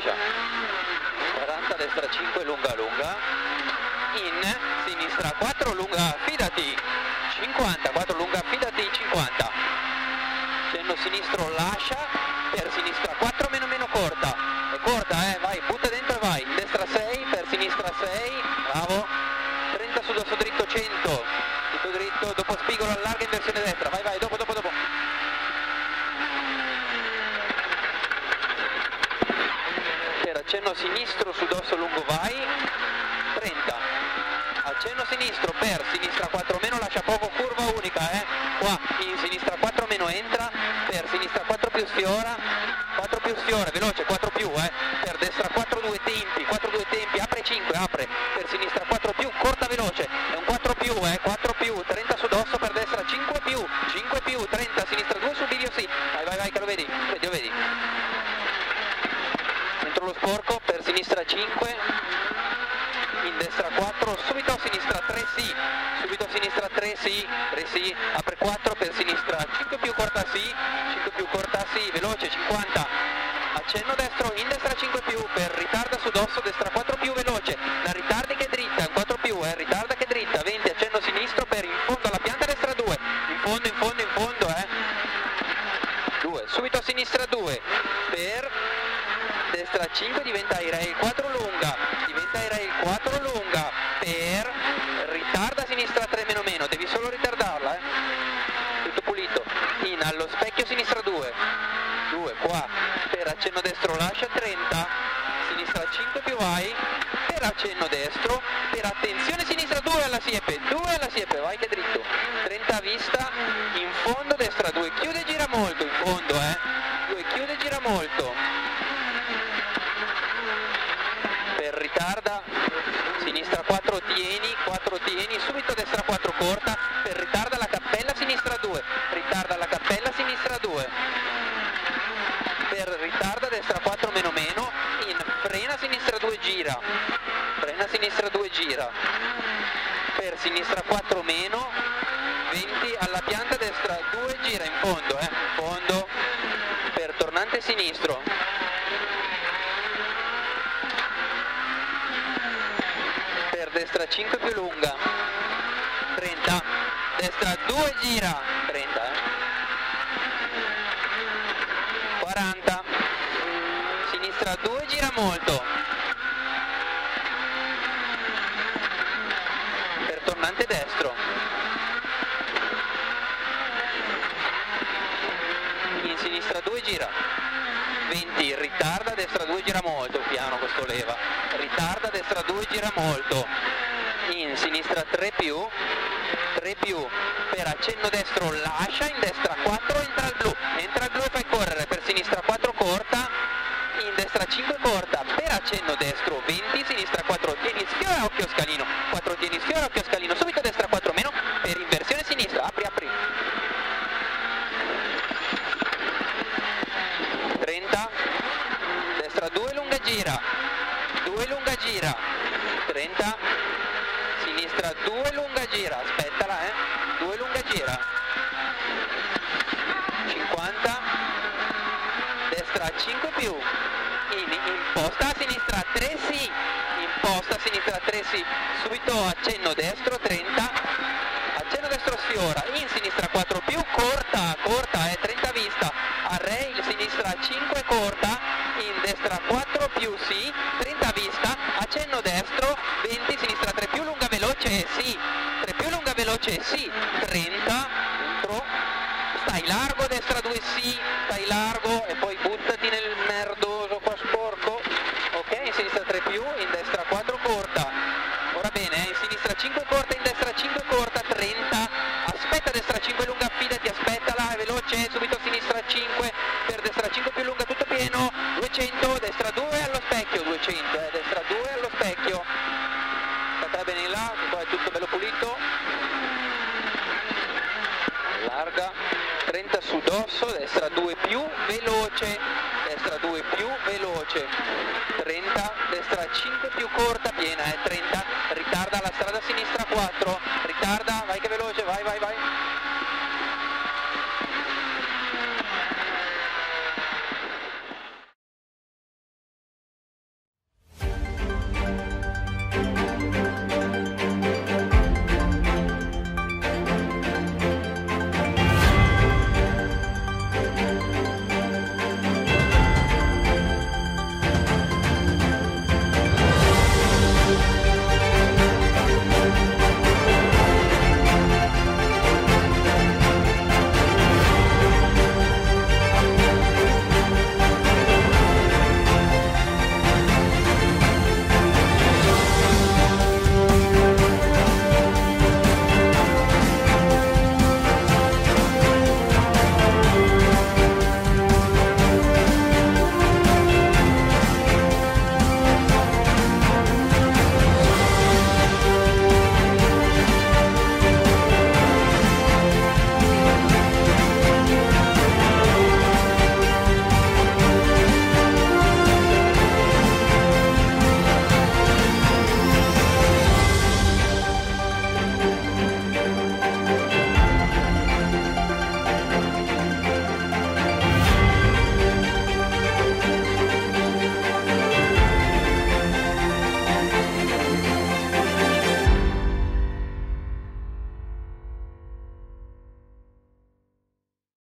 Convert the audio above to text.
lascia 40 destra 5 lunga lunga. In sinistra 4 lunga fidati. 50 4 lunga fidati 50 cenno sinistro lascia. Per sinistra 4 meno meno corta. È corta eh vai butta dentro e vai destra 6 per sinistra 6 bravo. 30 su dosso dritto 100 tutto dritto dopo spigolo allarga in versione destra. Vai vai dopo dopo dopo accenno sinistro su dosso lungo vai. 30 accenno sinistro per sinistra 4 meno lascia poco curva unica eh. Qua in sinistra 4 meno entra. Per sinistra 4 più sfiora. 4 più sfiora veloce 4 più eh. Per destra 4 2 tempi 4 2 tempi apre 5 apre. Per sinistra 4 più corta veloce è un 4 più eh 4 più 30 su dosso per destra 5 più 5 più 30 sinistra 2 su bivio sì vai vai vai che lo vedi vedi lo vedi sporco per sinistra 5 in destra 4 subito a sinistra 3 sì subito a sinistra 3 sì 3 sì apre 4 per sinistra 5 più corta sì 5 più corta sì veloce 50 accenno destro in destra 5 più per ritarda su dosso destra 4 più veloce la ritardi che dritta 4 più eh ritarda che dritta 20 accenno sinistro per in fondo alla pianta destra 2 in fondo in fondo in fondo eh 2 subito a sinistra 2 per destra 5 diventa Airail 4 lunga diventa Airail 4 lunga. Per ritarda a sinistra 3 meno meno devi solo ritardarla eh. Tutto pulito. In allo specchio sinistra 2 2 qua. Per accenno destro lascia 30 sinistra 5 più vai. Per accenno destro per attenzione sinistra 2 alla siepe. 2 alla siepe vai che dritto. 30 a vista 4 tieni 4 tieni subito destra 4 corta per ritarda la cappella sinistra 2 ritarda la cappella sinistra 2 per ritarda destra 4 meno meno in frena sinistra 2 gira frena sinistra 2 gira. Per sinistra 4 meno 20 alla pianta destra 2 gira in fondo eh in fondo. Per tornante sinistro per destra 5 più lunga. 30 destra 2 gira. 30 eh. 40 sinistra 2 gira molto. Per tornante destro. In sinistra 2 gira 20 ritarda destra 2 gira molto piano questo leva. Ritarda destra 2 gira molto. In sinistra 3 più 3 più. Per accenno destro lascia in destra 4 entra il blu. Entra il blu e fai correre. Per sinistra 4 corta in destra 5 corta. Per accenno destro 20 sinistra 4 tieni sfiora occhio scalino. 4 tieni sfiora occhio scalino. Subito destra 4 meno. Per inversione sinistra apri apri 30 destra 2 lunga gira 2 lunga gira 30 sinistra 2 lunga gira aspettala eh. 2 lunga gira 50 destra 5 più. In imposta a sinistra 3 sì. Imposta a sinistra 3 sì. Subito accenno destro 30 accenno destro sfiora veloce sì 3 più lunga veloce sì 30 dentro stai largo destra 2 sì stai largo e poi buttati nel merdoso qua sporco. Ok in sinistra 3 più in destra 4 corta. Ora bene eh, in sinistra 5 corta in destra 5 corta 30 aspetta destra 5 lunga affidati aspettala è veloce subito a sinistra 5 per destra 5 più lunga tutto pieno. 200 destra 2 allo specchio 200 eh, destra 2 allo specchio state bene in là qua è tutto bello pulito larga 30 su dosso destra 2 più veloce destra 2 più veloce. 30 destra 5 più corta piena è 30